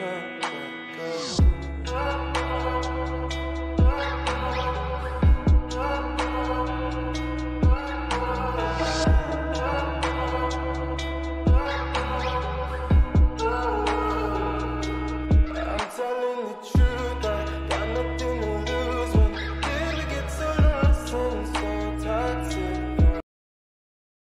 her.